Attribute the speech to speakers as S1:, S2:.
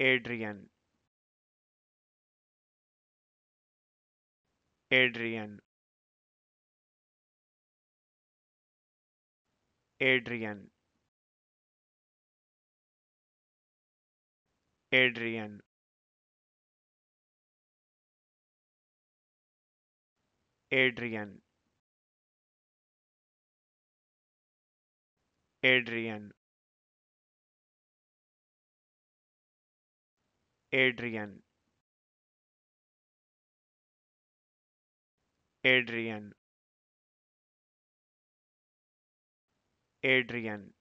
S1: Adrian. Adrian. Adrian. Adrian. Adrian. Adrian Adrian. Adrian. Adrian